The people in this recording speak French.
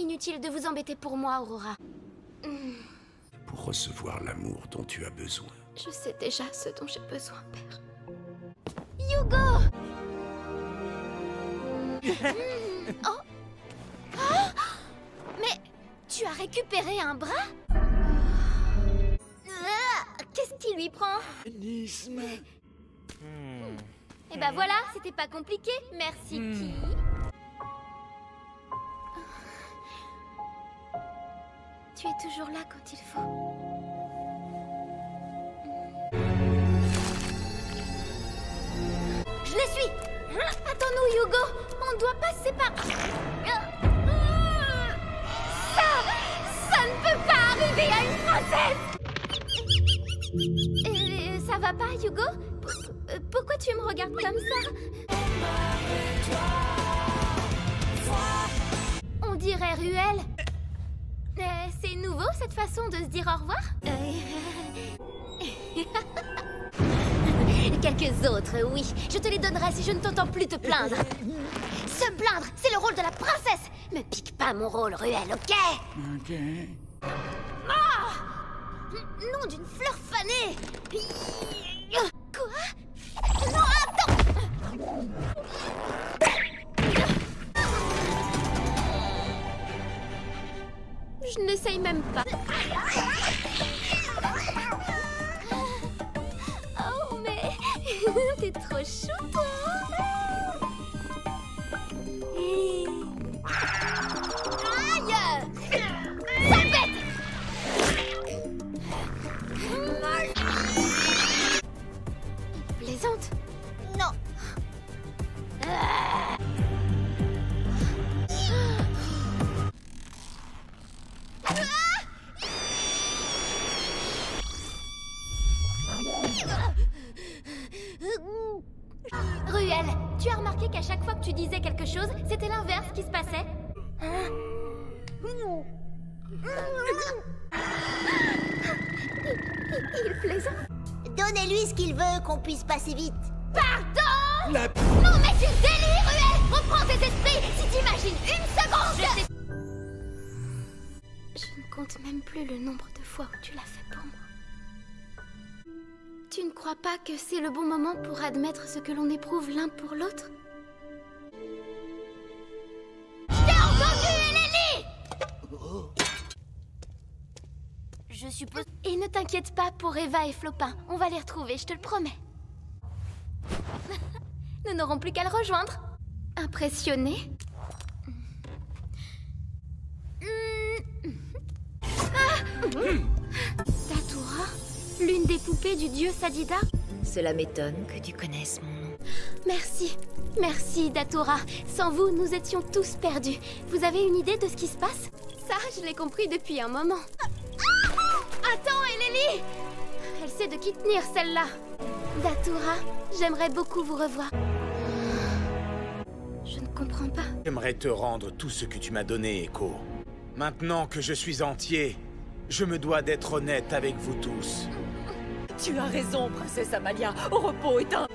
Inutile de vous embêter pour moi, Aurora. Pour recevoir l'amour dont tu as besoin. Je sais déjà ce dont j'ai besoin, père. Hugo! Oh! Ah Mais tu as récupéré un bras? Ah, Qu'est-ce qui lui prend? Nisme Et bah voilà, c'était pas compliqué. Merci, qui Tu es toujours là quand il faut. Je les suis. Attends-nous, Hugo. On doit pas se séparer Ça Ça ne peut pas arriver à une princesse. Euh, Ça va pas, Hugo? Euh, Pourquoi tu me regardes comme ça? Cette façon de se dire au revoir Euh, Quelques autres, oui. Je te les donnerai si je ne t'entends plus te plaindre. Se plaindre, c'est le rôle de la princesse. Me pique pas mon rôle, Ruelle, ok? Ok. Nom d'une fleur fanée Je n'essaye même pas. Oh, mais... T'es trop chou, bête Plaisante tu as remarqué qu'à chaque fois que tu disais quelque chose, c'était l'inverse qui se passait Hein Il plaisante Donnez-lui ce qu'il veut, qu'on puisse passer vite. Pardon La... Non mais tu délires, Ruelle Reprends tes esprits si t'imagines une seconde Je... ne compte même plus le nombre de fois où tu l'as fait pour moi. Ne crois pas que c'est le bon moment pour admettre ce que l'on éprouve l'un pour l'autre. Je entendu, Eleni Je suppose... Et ne t'inquiète pas pour Eva et Flopin, on va les retrouver, je te le promets. Nous n'aurons plus qu'à le rejoindre. Impressionné Datura Poupées du dieu Sadida Cela m'étonne que tu connaisses mon nom. Merci, merci Datura. Sans vous, nous étions tous perdus. Vous avez une idée de ce qui se passe? Ça, je l'ai compris depuis un moment. Attends, Eleni Elle sait de qui tenir, celle-là. Datura, j'aimerais beaucoup vous revoir. Je ne comprends pas. J'aimerais te rendre tout ce que tu m'as donné, Echo. Maintenant que je suis entier, je me dois d'être honnête avec vous tous. Tu as raison, princesse Amalia. Au repos est un...